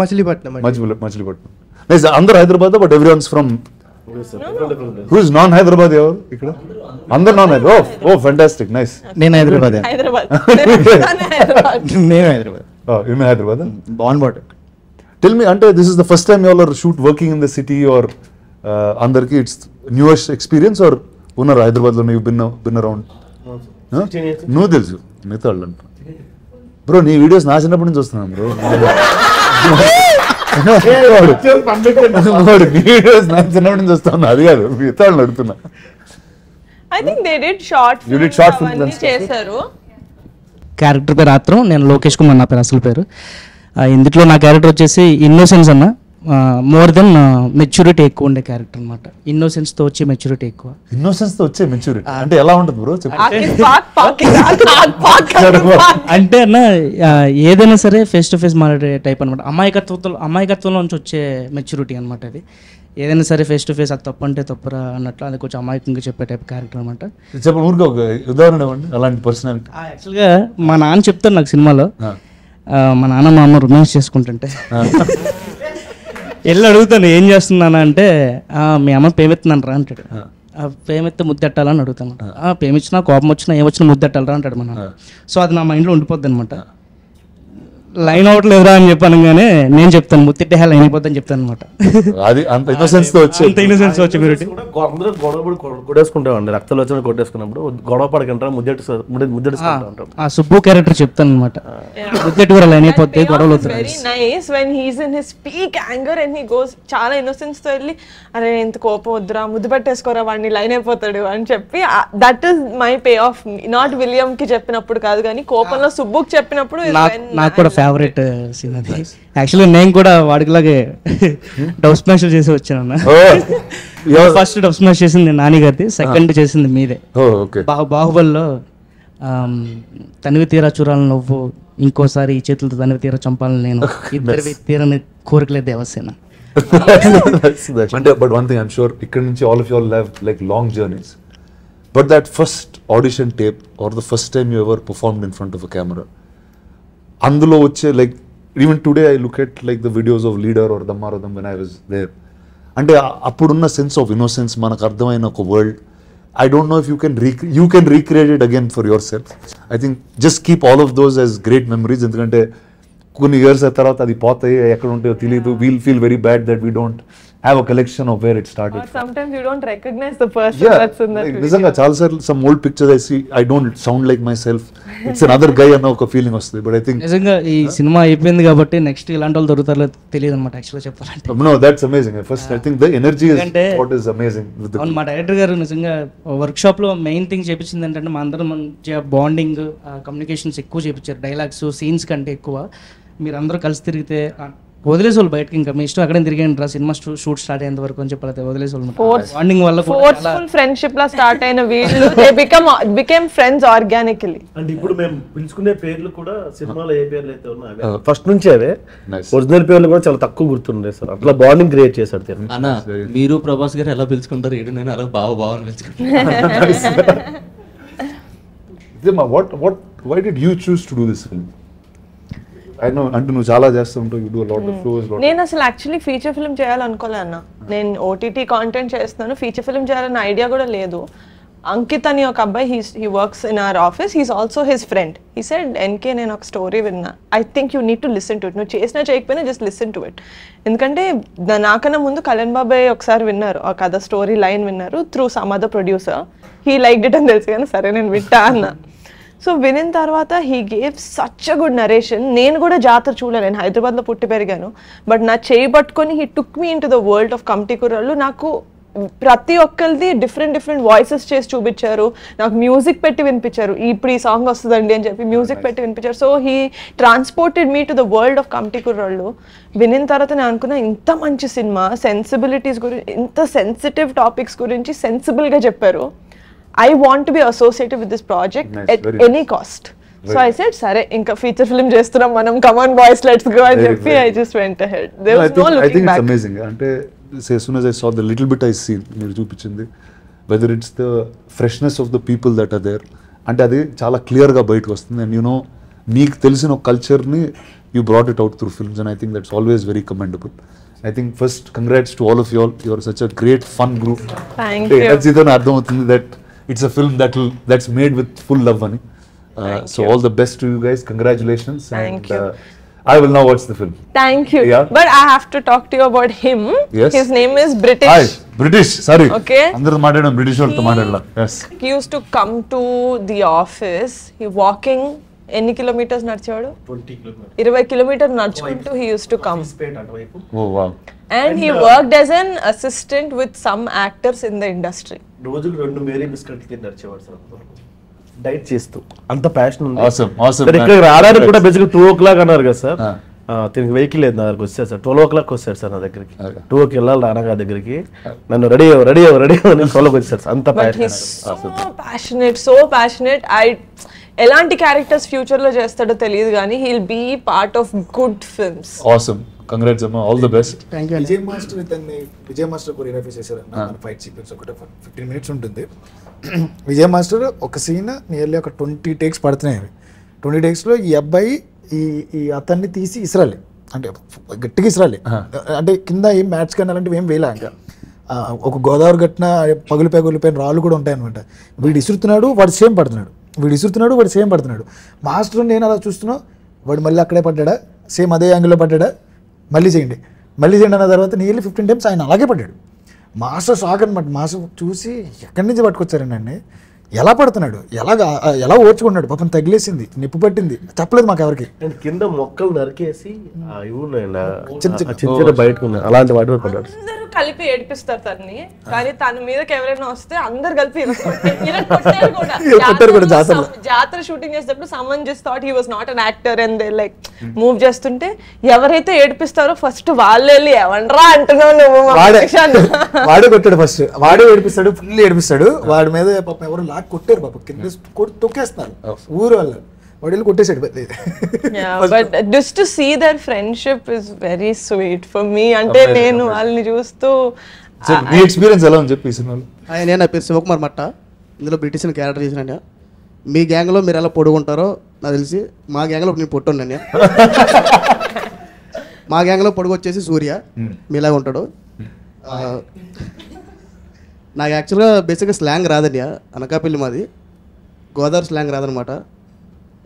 మచిలీపట్నం అండి. మచిలీ మచిలీపట్నం. Nice. అందరు Hyderabad but every ones from who is non Hyderabad ఎవరు ఇక్కడ? అందరు non Hyderabad. Oh fantastic nice నేను హైదరాబాద్. హైదరాబాద్. నేను Hyderabad. In Hyderabad. Ban bat tell me అంటే this is the first time your shoot working in the city or అందరికి it's newest experience or ఉన్నారు హైదరాబాద్లో నువ్వు బిన్న బిన్న అరౌండ్. నువ్వు తెలుసు మిగతా వాళ్ళు అంట బ్రో నీ వీడియోస్ నా చిన్నప్పటి నుంచి వస్తున్నాను బ్రో. వాడు నీ వీడియోస్ నా చిన్నప్పటి నుంచి వస్తాను అది కాదు మిగతా వాళ్ళని అడుగుతున్నా. I think they did short You did short films. అవన్నీ and stuff. చేశారు. క్యారెక్టర్ పేరు ఆత్రం నేను లోకేష్ కుమార్ నా పేరు అసలు పేరు. ఇందులో నా క్యారెక్టర్ వచ్చేసి ఇన్నోసెన్స్ అన్న. మోర్ దెన్ మెచ్యూరిటీ ఎక్కువ ఉండే క్యారెక్టర్ అనమాట ఇన్నోసెన్స్తో వచ్చే మెచ్యూరిటీ ఎక్కువ. ఇన్నోసెన్స్తో వచ్చే మెచ్యూరిటీ అంటే ఎలా ఉంటుంది బ్రో అంటే అన్న ఏదైనా సరే ఫేస్ టు ఫేస్ మాట్లాడే టైప్ అనమాట అమాయకత్వంతో అమాయకత్వంలో నుంచి వచ్చే మెచ్యూరిటీ అనమాట అది. ఏదైనా సరే ఫేస్ టు ఫేస్ అది తప్పు అంటే తప్పురా అన్నట్లు అది కొంచెం అమాయకంగా చెప్పే టైప్ క్యారెక్టర్ అనమాట ఒక ఉదాహరణ అలాంటి పర్సనాలిటీ యాక్చువల్గా మా నాన్న చెప్తారు నాకు సినిమాలో. మా నాన్న మా అమ్మ రొమాన్స్ చేసుకుంటుంటే. వెళ్ళి అడుగుతాను ఏం చేస్తున్నాను అంటే "ఆ, మీ అమ్మ పేమెత్తున్నాను రా అంటాడు. ఆ. పేమెత్తే ముద్దెట్టాలని అడుగుతాను. ఆ. పేమిచ్చినా కోపం వచ్చినా ఏమొచ్చినా ముద్దెట్టాలరా అంటాడు మన సో అది నా మైండ్లో ఉండిపోద్ది అనమాట లైన్ అవ్వట్లేదురా అని చెప్పాను కానీ నేను చెప్తాను ముత్తెట్టే లైన్ అయిపోద్దని చెప్తాను అనమాట అది అంత ఇన్నోసెన్స్తో వచ్చే అంత innocence తో వచ్చే purity. అందరూ గొడవ కొట్టేసుకుంటామండి రక్తాలు వచ్చిన కొట్టేసుకున్నప్పుడు గొడవ పడకంటారా ముద్దెట్టు ముద్దెట్టుకుంటా ఉంటాం ఆ సుబ్బు క్యారెక్టర్ చెప్తాను అనమాట ముద్దెట్టు కూడా లైన్ అయిపోతే గొడవలు అవుతాయి. Very nice when he's in his peak anger and he goes చాలా ఇన్నోసెన్స్తో వెళ్ళి అరే ఎంత కోపం వద్దురా ముద్దు పెట్టేసుకోరా వాడిని లైన్ అయిపోతాడు అని చెప్పి that is my pay off not William కి చెప్పినప్పుడు కాదు కానీ కోపంలో సుబ్బుక్ చెప్పినప్పుడు నాకు కూడా ఫేవరెట్ సీన్ అది. యాక్చువల్లీ నేను కూడా వాడికిలాగే డబ్ స్మాష్ చేసి వచ్చాను ఫస్ట్ డబ్ స్మాష్ చేసింది నాని గారిది సెకండ్ చేసింది మీదే బాహుబలిలో తనివి తీరా చూడాలని నువ్వు ఇంకోసారి ఈ చేతులతో తనివి తీరా చంపాలని నేను ఇద్దరి తీరని కోరికలే దేవసేన. అంటే but one thing I'm sure ఇక్కడ నుంచి all of your live like long journeys but that first audition tape or the first time you ever performed in front of a camera అందులో వచ్చే like even today I look at like the videos of leader or దమ్మారదం when I was there అంటే అప్పుడున్న sense of innocence మనకు అర్థమైన ఒక world I don't know if you can రీక్ you can recreate it again for your self I think just keep all of those as great memories ఎందుకంటే కొన్ని years తర్వాత అది పోతాయి ఎక్కడ ఉంటాయో తెలియదు we'll feel very bad that we don't have a collection of where it started sometimes you don't recognize the person Yeah, that's in that like, video. నిజంగా చాలా సార్లు some old pictures I see I don't sound like my self it's an other guy అన్న ఒక feeling వస్తుంది but I think నిజంగా ఈ cinema అయిపోయింది కాబట్టి నెక్స్ట్ ఇలాంటి వాళ్ళు దొరుకుతారో తెలియదు అనమాట యాక్చువల్గా చెప్పాలంటే. No that's amazing first I think the energy is what is amazing with అవును మా డైరెక్టర్ గారు నిజంగా వర్క్ షాప్లో మెయిన్ థింగ్ చేపించింది ఏంటంటే మా అందరం మంచిగా బాండింగ్ కమ్యూనికేషన్స్ ఎక్కువ చేపించారు డైలాగ్స్ సీన్స్ కంటే ఎక్కువ. మీరు అందరూ కలిసి తిరిగితే వదిలేసి వాళ్ళు బయటకి ఇంకా మీ ఇష్టం ఎక్కడ తిరిగండి రా సినిమా షూట్ స్టార్ట్ అయ్యేంత వరకు అని చెప్పి వదిలేసి బాండింగ్ వల్ల ఫోర్స్ఫుల్ ఫ్రెండ్షిప్ లా స్టార్ట్ అయిన వీళ్ళు they become became friends organically అంటే ఇప్పుడు మేము పిలుచుకునే పేర్లు కూడా సినిమాలో ఏ పేర్లు అయితే ఉన్నాయో ఫస్ట్ నుంచి అవే. ఒరిజినల్ పేర్లు కూడా చాలా తక్కువ గుర్తుండే సార్. అట్లా బాండింగ్ క్రియేట్ చేశాడు తిను. అన్న మీరు ప్రభాస్ గారు ఎలా పిలుచుకుంటారు? ఏడు నేను అలా బావ బావ అని పిలుచుకుంటాను. Zima, what what why did you choose to do this I know అంటే నువ్వు చాలా చేస్తూ ఉంటావు. You do lot of shows నేను అసలు యాక్చువల్లీ ఫీచర్ ఫిల్మ్ చేయాలనుకోలే అన్న. నేను ఓటీటీ కాంటెంట్ చేస్తున్నాను. ఫీచర్ ఫిల్మ్ చేయాలన్న ఐడియా కూడా లేదు. అంకిత్ అని ఒక అబ్బాయి he's he works in our office he's also his friend he said NK నేను ఒక స్టోరీ విన్నా. I think you need to listen to it నువ్వు చేసినా చేయకపోయినా జస్ట్ లిసన్ టు ఇట్ ఎందుకంటే నా- నాకన్నా ముందు కళ్యాణ్ బాబాయ్ ఒకసారి విన్నారు. ఆ కథ స్టోరీ లైన్ విన్నారు through some other producer he like it అని తెలుసు కానీ సరే నేను వింటా అన్న. సో వినిన తర్వాత he gave such a good narration నేను కూడా జాతర చూడలే నేను హైదరాబాద్లో పుట్టి పెరిగాను. బట్ నా చేయి పట్టుకొని he took me into the world of committee Kurrallu నాకు ప్రతి ఒక్కరిది డిఫరెంట్ డిఫరెంట్ వాయిసెస్ చేసి చూపించారు. నాకు మ్యూజిక్ పెట్టి వినిపించారు. ఇప్పుడు ఈ సాంగ్ వస్తుందండి అని చెప్పి మ్యూజిక్ పెట్టి వినిపించారు. So he transported me to the world of committee Kurrallu వినిన తర్వాత నేను అనుకున్నా ఇంత మంచి సినిమా సెన్సిబిలిటీస్ గురించి ఇంత సెన్సిటివ్ టాపిక్స్ గురించి సెన్సిబుల్గా చెప్పారు. I want to be associated with this project at any cost so I said సరే ఇంకా ఫీచర్ ఫిల్మ్ చేస్తున్నాం మనం కమాన్ బాయ్స్ లెట్స్ గో అని చెప్పి. I just went ahead there I was think, no I think looking it's back amazing. అంటే as soon as I saw the little bit I seen మీరు చూపించింది whether it's the freshness of the people that are there అంటే అది చాలా క్లియర్గా బయటకు వస్తుంది. And you know మీకు తెలిసిన కల్చర్ని you brought it out through films and I think that's always very commendable I think first congrats to all of you all your such a great fun group Thank you. ఇదని అర్థమవుతుంది that it's a film that that's made with full love అని so all the best to you guys congratulations Thank and you. I will now what's the film thank you Yeah. But I have to talk to you about him Yes. His name is hi British British sorry Okay. అందరూ మాట్లాడడం British వాళ్ళతో మాట్లాడలా yes he used to come to the office he walking ఎన్ని kilometres నడిచేవాడు ఇరవై kilometre నడుచుకుంటూ he use to come ఓ వా And he worked as an assistant with some actors in the industry రోజుకు రెండు మేరీ బిస్కెట్లు తిని నడిచేవాడు సార్ డైట్ చేస్తూ. అంత ప్యాషన్ ఉంది. Awesome, awesome, సార్ ఇక్కడ. రావడానికి కూడా. బేసిక్ టూ ఓ క్లాక్ అన్నారు కదా సార్. Ah. దీనికి వెహికల్ లేదు నా దగ్గరకు వచ్చారు సార్. ట్వెల్వ్ ఓ క్లాక్ వచ్చారు సార్ నా దగ్గరికి. టూ ఓకి వెళ్ళాలి రానగా దగ్గరికి. నన్ను రెడీ అవ్వ రెడీ అవ్వ రెడీ అవ్వ నేను ట్వెల్వ్కి వచ్చారు సార్. అంత ప్యాషనెట్ సో ప్యాషనెట్ ఐ ఎలాంటి క్యారెక్టర్స్ ఫ్యూచర్లో చేస్తాడో తెలియదు కానీ he'll be part of good films awesome congrats అమ్మా. All the best Vijay master ఇతన్ని విజయ్ మాస్టర్ కొరియోగ్రఫీ చేశారు ఫైట్ సీక్వెన్స్ ఒకటే ఫిఫ్టీన్ మినిట్స్ ఉంటుంది. విజయ్ మాస్టర్ ఒక సీన్ నియర్లీ ఒక ట్వంటీ టేక్స్ పడుతున్నాయి అవి. ట్వంటీ టేక్స్లో ఈ అబ్బాయి ఈ ఈ అతన్ని తీసి ఇసరాలి అంటే గట్టిగా ఇసరాలి అంటే కింద ఏం మ్యాచ్ కానీ అలాంటివి ఏం వేయలే ఇంకా ఒక గోదావరి గట్టిన పగులిపోయి పగులిపోయిన రాళ్ళు కూడా ఉంటాయన్నమాట. వీడు ఇసురుతున్నాడు వాడు సేమ్ పడుతున్నాడు. వీడు ఇసురుతున్నాడు వాడు సేమ్ పడుతున్నాడు. మాస్టర్ నేను అలా చూస్తున్నా వాడు మళ్ళీ అక్కడే పడ్డాడా? సేమ్ అదే యాంగిల్లో పడ్డాడా? మళ్ళీ చేయండి. మళ్ళీ చేయండి అన్న తర్వాత నియర్లీ ఫిఫ్టీన్ టైమ్స్ ఆయన అలాగే పడ్డాడు. మాస్టర్ షాక్ అనమాట మాస్టర్ చూసి ఎక్కడి నుంచి పట్టుకొచ్చారండి ఎలా పడుతున్నాడు? ఎలా ఎలా ఓర్చుకున్నాడు? పాపం తగిలేసింది నిప్పు పట్టింది. చెప్పలేదు మాకు ఎవరికి. కింద మొక్కలు నరికేసి బయటకు అలాంటి వాటి పడ్డాడు. కలిపి ఏడిపిస్తారు తనని. కానీ తన మీదకి ఎవరైనా వస్తే అందరు కలిపి జాతర షూటింగ్ చేసేటప్పుడు someone just thought he was not an actor and they like move చేస్తుంటే ఎవరైతే ఏడిపిస్తారో ఫస్ట్ వాళ్ళు వెళ్ళి ఎవండ్రా అంటున్నావు నువ్వు మా వాడే పరీక్ష" వాడే కొట్టాడు ఫస్ట్ వాడే ఏడిపిస్తాడు ఫుల్ ఏడిపిస్తాడు. వాడి మీద పాపం ఎవరు లాక్ కొట్టారు పాపం కింద తొక్కేస్తున్నారు. ఊరు వాళ్ళు. వాడు కొట్టేసాడు but just to see their friendship is very sweet for me అంటే నేను. వాళ్ళని చూస్తూ మీ ఎక్స్పీరియన్స్ ఎలా ఉంది చెప్పి ఈ సినిమాలో? ఆయన నేను నా పేరు శివకుమార్ మట్ట ఇందులో బ్రిటిష్ అని క్యారెక్టర్ చేసిన మీ గ్యాంగ్లో మీరు ఎలా పొడుగుంటారో నాకు తెలిసి మా గ్యాంగ్లో నేను పొట్టుండండి మా గ్యాంగ్లో పొడుగు వచ్చేసి సూర్య మీలాగా ఉంటాడు. ఆ, నాకు యాక్చువల్గా బేసిక్గా స్లాంగ్ రాదండి అనకాపల్లి మాది. గోదావరి స్లాంగ్ రాదనమాట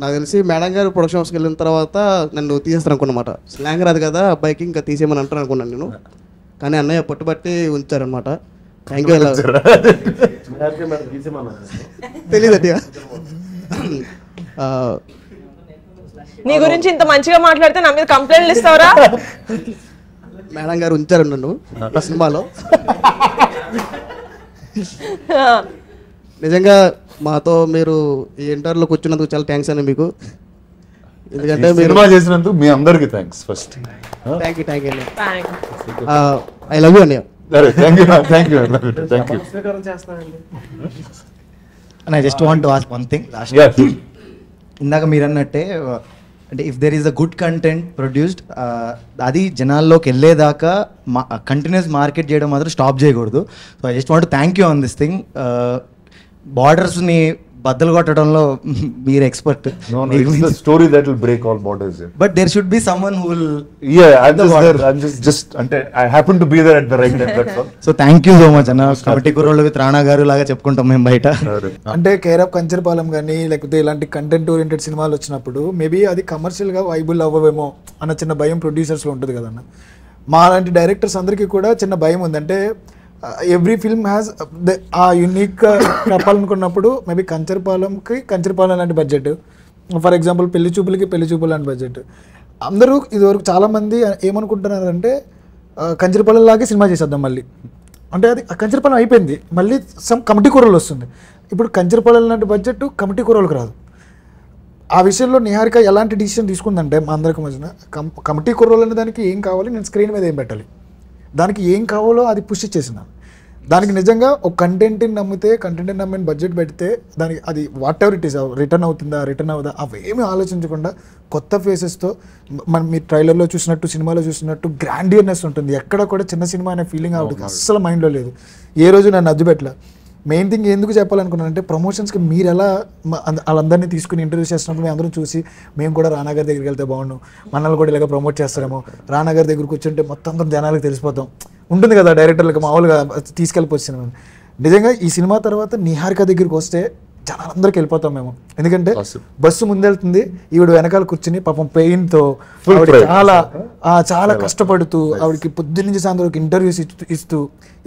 నాకు తెలిసి మేడం గారు ప్రొడక్షన్ హౌస్కి వెళ్ళిన తర్వాత నన్ను తీసేస్తారు అనుకున్నమాట స్లాంగ్ రాదు కదా అబ్బాయికి ఇంకా తీసేయమని అంటారు అనుకున్నాను నేను. కానీ అన్నయ్య పట్టుబట్టి ఉంచారనమాట థ్యాంక్ యూ తెలియదండి నీ గురించి ఇంత మంచిగా మాట్లాడితే నా మీద కంప్లైంట్లు ఇస్తావరా? మేడం గారు ఉంచారు నన్ను ఆ. సినిమాలో. నిజంగా మాతో మీరు ఈ ఇంటర్లో కూర్చున్నందుకు చాలా థ్యాంక్స్ అండి మీకు. ఎందుకంటే సినిమా చేసినందుకు మీ అందరికి thanks first thank you thank you I love you అన్నయ్య thank you thank you thank you and I just want ask one thing last. ఇందాక మీరు అన్నట్టే అంటే if there is a good content produced అది జనాల్లోకి వెళ్ళేదాకా మా కంటిన్యూస్ మార్కెట్ చేయడం మాత్రం స్టాప్ చేయకూడదు. So I just want thank you on this thing బార్డర్స్ని బద్దలు కొట్టడంలో మీరు expert that will break all borders. Yeah, but there should be someone who will there. I'm just, just, అంటే happen to be there at the right time. That's all. So thank you so much అన్న committee Kurrollu with Rana garu లాగా చెప్పుకుంటాం మేము బయట అంటే care of Kancharapalem కానీ లేకపోతే ఇలాంటి కంటెంట్ ఓరియంటెడ్ సినిమాలు వచ్చినప్పుడు మేబీ అది కమర్షియల్గా వైబుల్ అవ్వవేమో అన్న చిన్న భయం ప్రొడ్యూసర్స్లో ఉంటుంది కదన్న మా లాంటి డైరెక్టర్స్ అందరికీ కూడా చిన్న భయం ఉంది అంటే every film has a unique uh, చెప్పాలనుకున్నప్పుడు మేబీ కంచరపాలెంకి కంచరపాలెం లాంటి బడ్జెట్ ఫర్ ఎగ్జాంపుల్ పెళ్ళి చూపులకి పెళ్ళి చూపులు లాంటి బడ్జెట్ అందరూ ఇదివరకు చాలామంది ఏమనుకుంటున్నారంటే కంచరపాలెం లాగే సినిమా చేసేద్దాం మళ్ళీ. అంటే అది కంచరపాలెం అయిపోయింది. మళ్ళీ సమ్ కమిటీ కూరలు వస్తుంది. ఇప్పుడు కంచరపాలెం లాంటి బడ్జెట్ కమిటీ కూరలకు రాదు. ఆ విషయంలో నిహారిక ఎలాంటి డిసిషన్ తీసుకుందంటే మా అందరికి మధ్యన కమిటీ కుర్రోలు అనే దానికి ఏం కావాలి? నేను స్క్రీన్ మీద ఏం పెట్టాలి? దానికి ఏం కావాలో అది పుష్టి చేసినాను దానికి నిజంగా ఒక కంటెంట్ని నమ్మితే కంటెంట్ని నమ్మిన బడ్జెట్ పెడితే దానికి అది whatever it is return అవుతుందా రిటర్న్ అవుదా అవేమీ ఆలోచించకుండా కొత్త ఫేసెస్తో మనం మీ ట్రైలర్లో చూసినట్టు సినిమాలో చూసినట్టు గ్రాండియర్నెస్ ఉంటుంది. ఎక్కడ కూడా చిన్న సినిమా అనే ఫీలింగ్ ఆవిడకి అస్సలు మైండ్లో లేదు. ఏ రోజు నన్ను అద్దు పెట్టలే? మెయిన్ థింగ్ ఎందుకు చెప్పాలనుకున్నానంటే ప్రమోషన్స్కి మీరు ఎలా మ- వాళ్ళందరినీ తీసుకుని ఇంటర్వ్యూ చేస్తున్నప్పుడు మేము అందరం చూసి మేము కూడా రానాగారి దగ్గరికి వెళ్తే బాగుండు మనల్ని కూడా ఇలాగ ప్రమోట్ చేస్తారేమో రానాగారి దగ్గర కూర్చుంటే మొత్తం అందరం జనాలకు తెలిసిపోతాం. ఉంటుంది కదా డైరెక్టర్లకు మామూలుగా తీసుకెళ్ళిపోవచ్చు సినిమా నిజంగా ఈ సినిమా తర్వాత నిహారిక దగ్గరికి వస్తే జనాలందరికి వెళ్ళిపోతాం మేము. ఎందుకంటే బస్సు. ముందెళ్తుంది ఈవిడ వెనకాల కూర్చుని పాపం పెయిన్తో ఆవిడ. చాలా చాలా కష్టపడుతూ ఆవిడకి పొద్దున్నుంచి సాయంత్రం వరకు ఇంటర్వ్యూస్ ఇస్తూ ఇస్తూ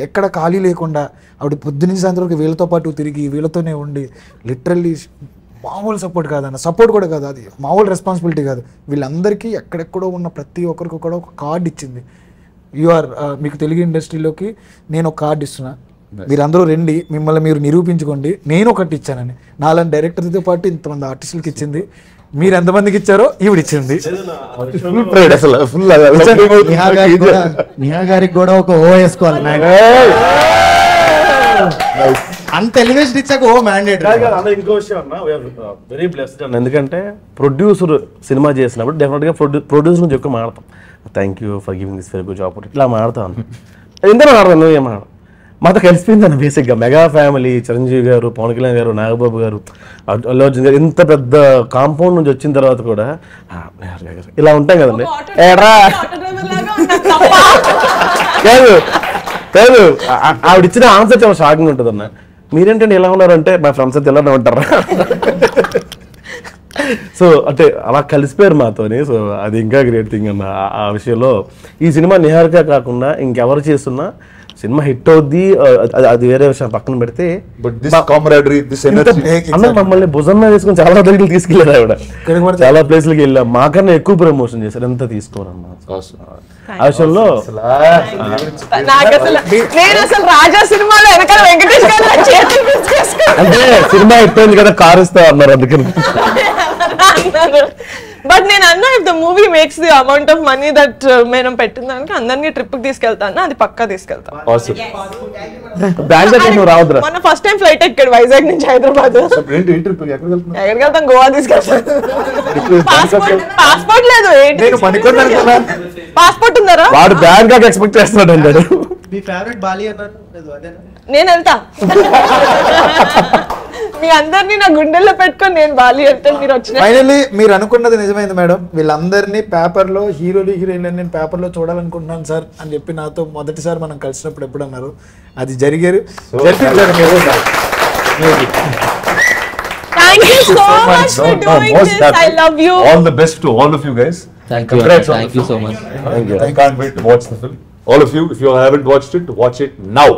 ఎక్కడ ఖాళీ లేకుండా ఆవిడ పొద్దున్నుంచి సాయంత్రం వరకు వీళ్ళతో పాటు తిరిగి వీళ్ళతోనే ఉండి లిటరల్లీ మామూలు సపోర్ట్ కాదన్న సపోర్ట్ కూడా కాదు అది. మామూలు రెస్పాన్సిబిలిటీ కాదు. వీళ్ళందరికీ ఎక్కడెక్కడో ఉన్న ప్రతి ఒక్కరికి కూడా ఒక కార్డు ఇచ్చింది. యు ఆర్ మీకు తెలుగు ఇండస్ట్రీలోకి నేను ఒక కార్డు ఇస్తున్నా. మీరందరూ రండి మిమ్మల్ని మీరు నిరూపించుకోండి. నేను ఒకటి ఇచ్చానని నాలాంటి డైరెక్టర్తో పాటు ఇంతమంది ఆర్టిస్టులకి ఇచ్చింది. మీరు ఎంతమందికి ఇచ్చారో ఈవిడ ఇచ్చింది. నిహా గారికి కూడా ఒక ఓ వేసుకోవాలి అంత ఎలివేషన్ ఇచ్చాక ఓ మ్యాండేట్ ఇంకో విషయం అన్న. వెరీ బ్లెస్డ్ అన్న ఎందుకంటే ప్రొడ్యూసర్ సినిమా చేసినప్పుడు డెఫినెట్గా ప్రొడ్యూ ప్రొడ్యూసర్ నుంచి ఎక్కువ మాడతాం. Thank you for giving this very good job ఇట్లా మాడతాను ఎందుకు మాడతాను నువ్వు ఏమన్నా మాతో కలిసిపోయింది అన్న బేసిక్గా. మెగా ఫ్యామిలీ చిరంజీవి గారు పవన్ కళ్యాణ్ గారు నాగబాబు గారు అల్లు అర్జున్ గారు ఇంత పెద్ద కాంపౌండ్ నుంచి వచ్చిన తర్వాత కూడా ఇలా ఉంటాం కదండి. ఏడ్రా? కాదు కాదు ఆవిడ ఇచ్చిన ఆన్సర్ చాలా షాకింగ్ ఉంటుంది అన్న మీరేంటంటే ఎలా ఉన్నారంటే మా ఫ్రెండ్స్ అయితే ఇలానే ఉంటారా. సో అంటే అలా కలిసిపోయారు మాతోని సో అది ఇంకా గ్రేట్ థింగ్ అన్న. ఆ విషయంలో ఈ సినిమా నిహారిక కాకుండా ఇంకెవరు చేస్తున్నా సినిమా హిట్ అవుద్ది అది- వేరే విషయం పక్కన పెడితే. అన్న మమ్మల్ని భుజం మీద వేసుకొని చాలా దగ్గరికి తీసుకెళ్ళారు ఆవిడ. చాలా ప్లేస్లకి వెళ్ళాం. మాకన్నా ఎక్కువ ప్రమోషన్ చేశారు. ఎంత తీసుకోరమ్మా? ఆ విషయంలో అంటే సినిమా అయిపోయింది కదా కారు ఇస్తా అన్నారు అందుకని. బట్ నేను అన్నా if the movie makes the amount of money that మనం పెట్టిన దానికి అందరినీ ట్రిప్కి తీసుకెళ్తాను? అది పక్కా తీసుకెళ్తాను మొన్న ఫస్ట్ టైం ఫ్లైట్ ఎక్కాడు వైజాగ్ నుంచి హైదరాబాద్. ఎక్కడికి వెళ్తాం గోవా తీసుకెళ్తాను పాస్పోర్ట్ లేదు. పాస్పోర్ట్ ఉందరా? వాడు బ్యాంకాక్ ఎక్స్పెక్ట్ చేస్తున్నాడు అంటాడు మీ ఫేవరెట్ బాలి అన్నారు నేను వెళ్తా. మీ అందరినీ నా గుండెల్లో పెట్టుకొని నేను బాలి అంటే మీరు వచ్చిన ఫైనల్లీ మీరు అనుకున్నది నిజమైంది మేడం. వీళ్ళందరినీ పేపర్లో హీరోలు హీరోయిన్లు నేను పేపర్లో చూడాలనుకుంటున్నాను సార్ అని చెప్పి నాతో మొదటిసారి మనం కలిసినప్పుడు ఎప్పుడు అన్నారు అది జరిగారు. Thank you so much. Thank you. I can't wait to watch the film. All of you, if you haven't watched it, watch it now.